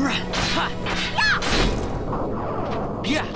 Ha. Yeah.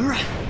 Right.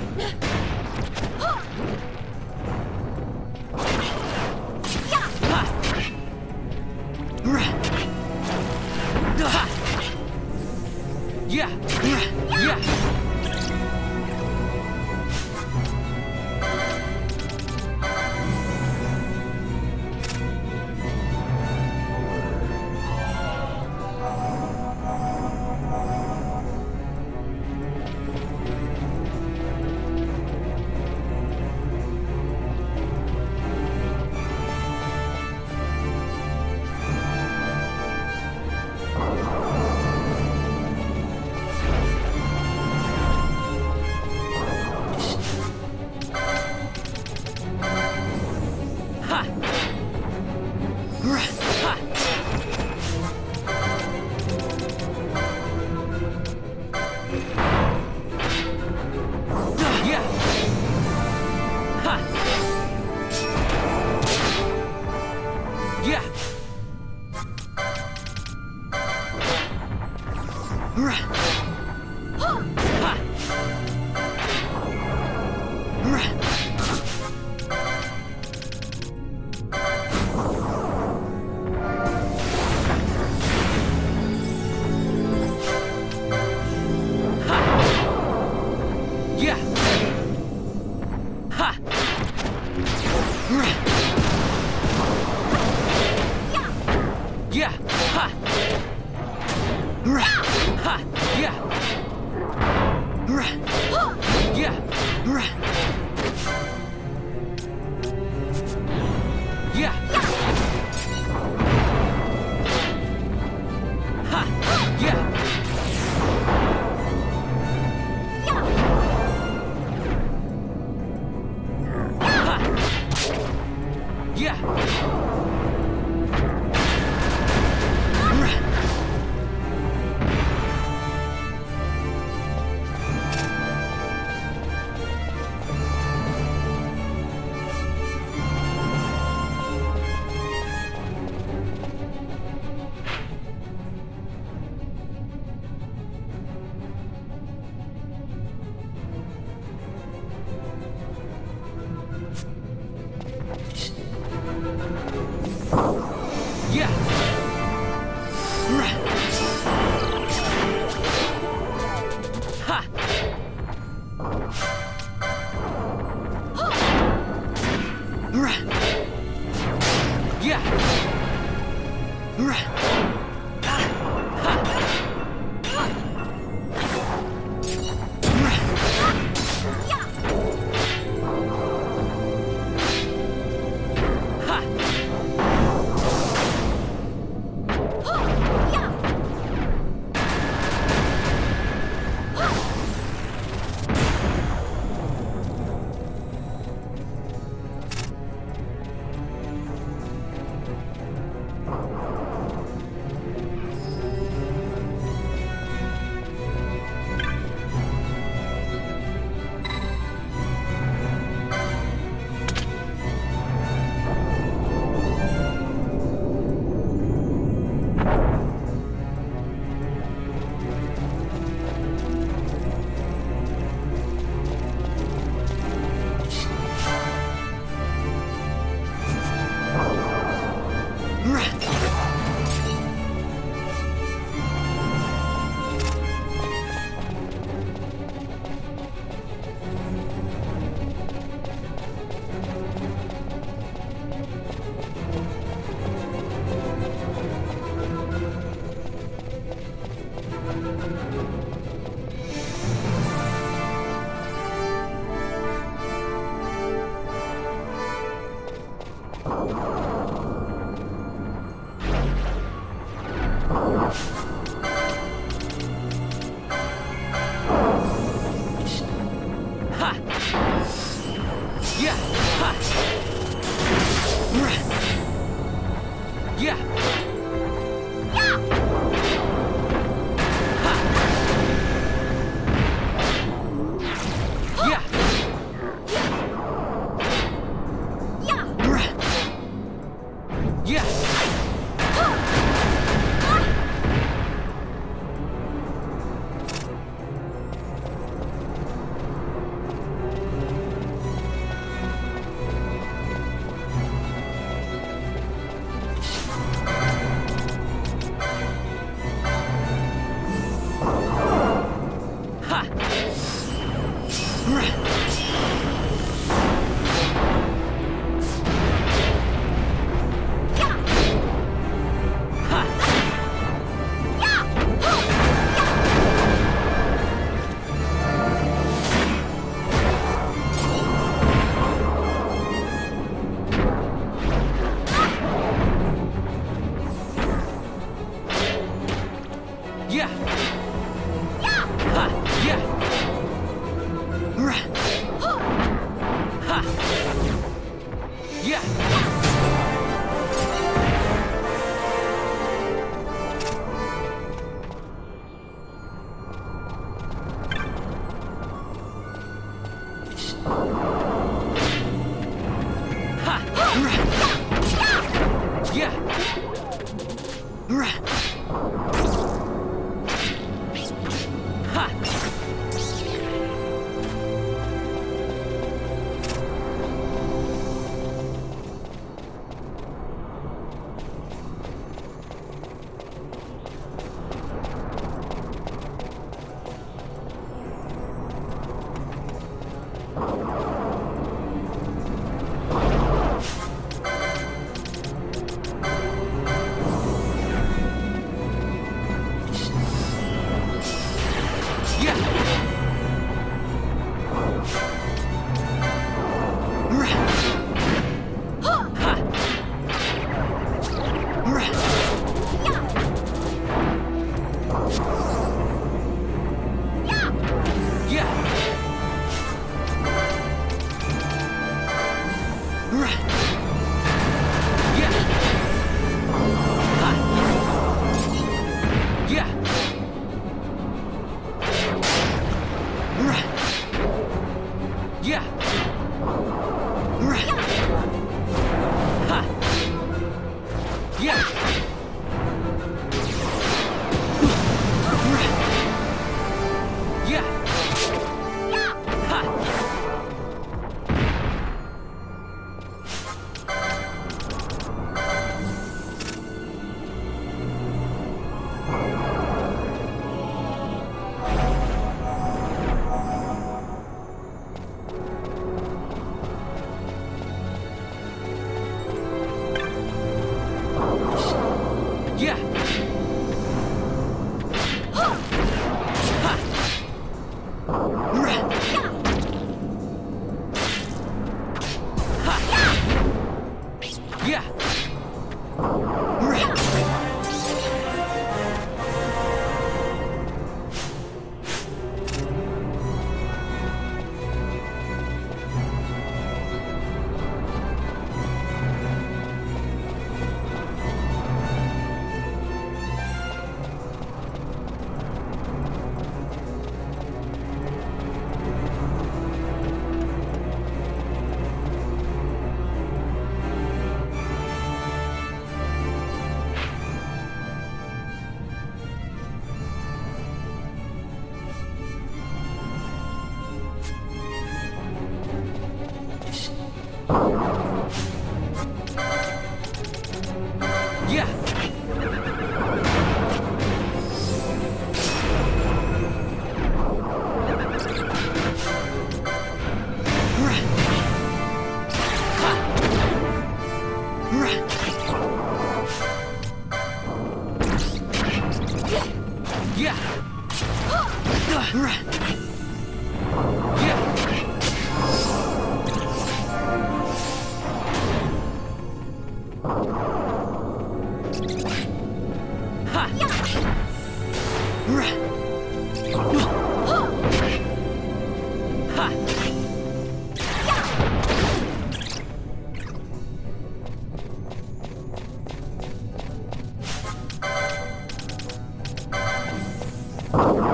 Oh,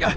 Huh?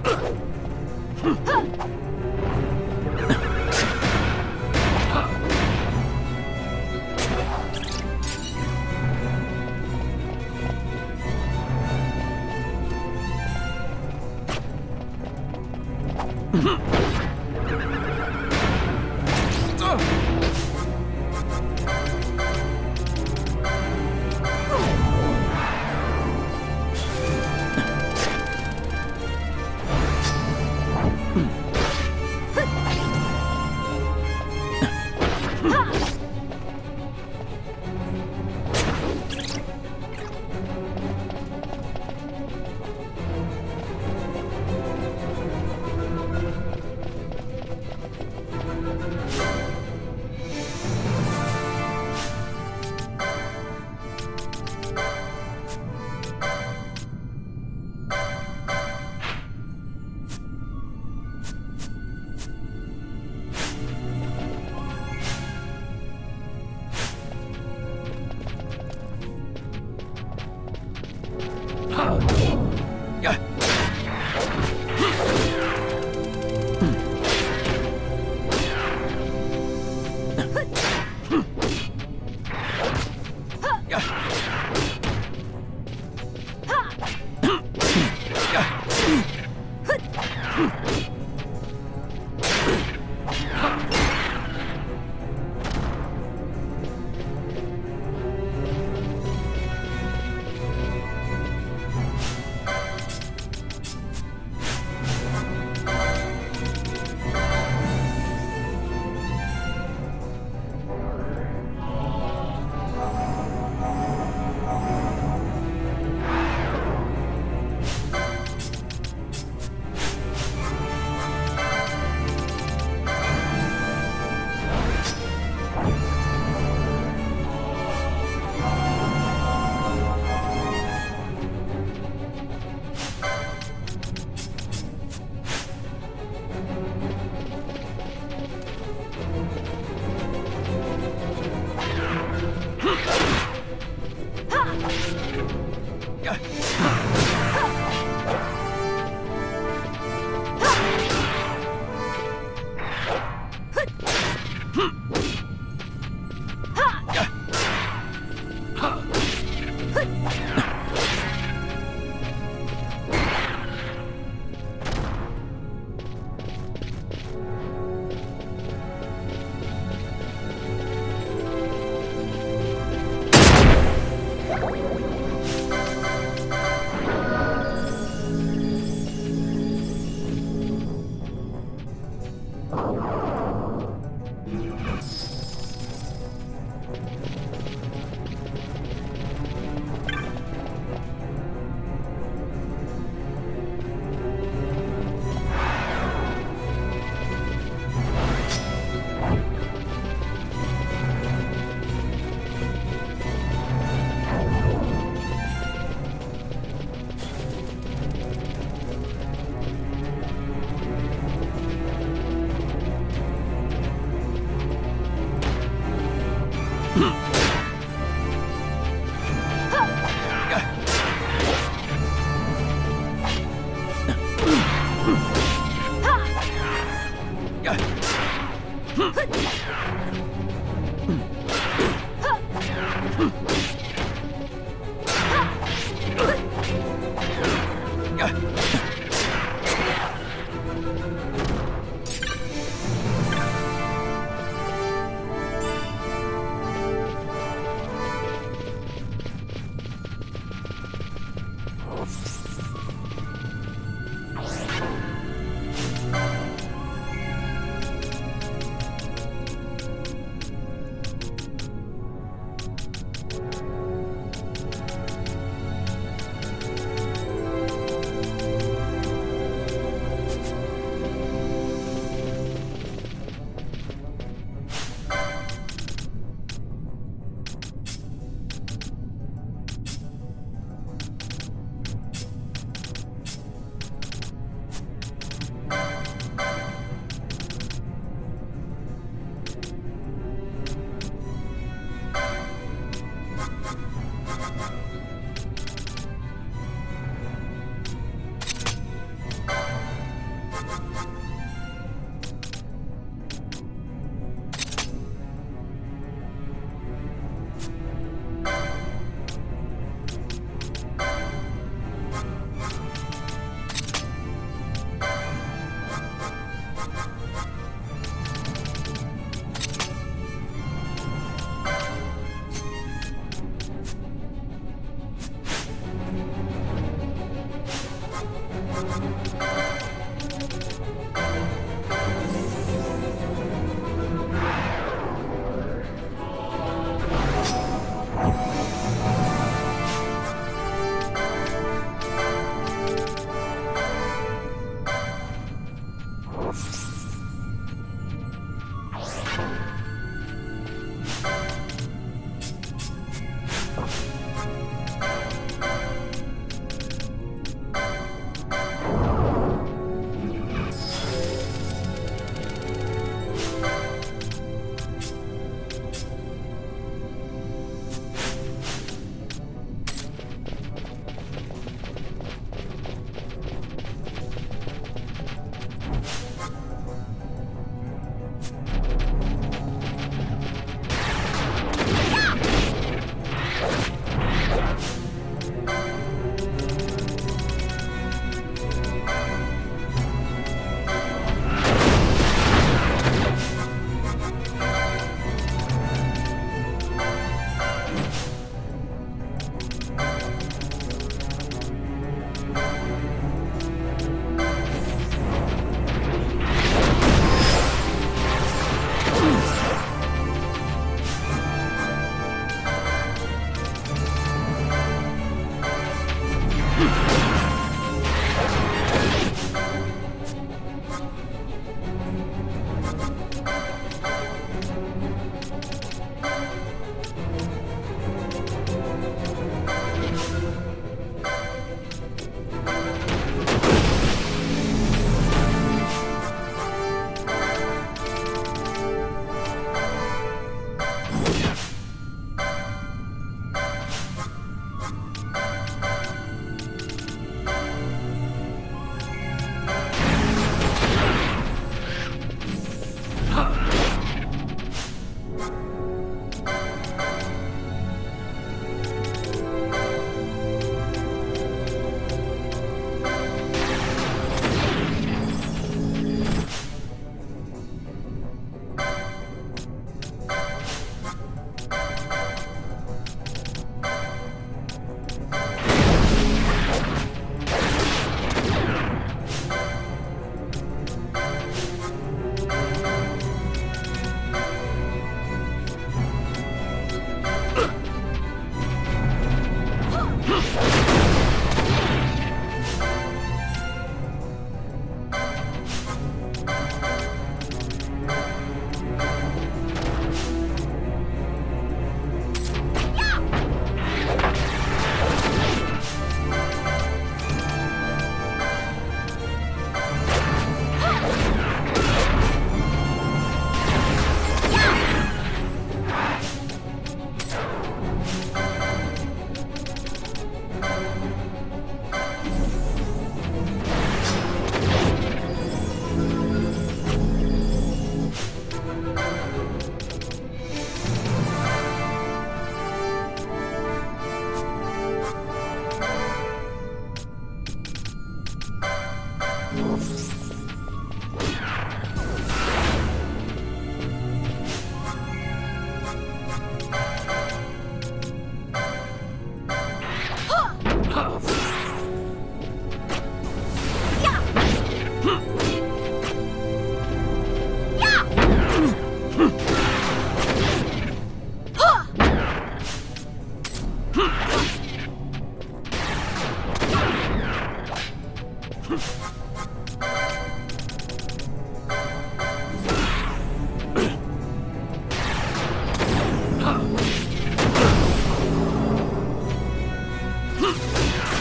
Yeah.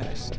Best.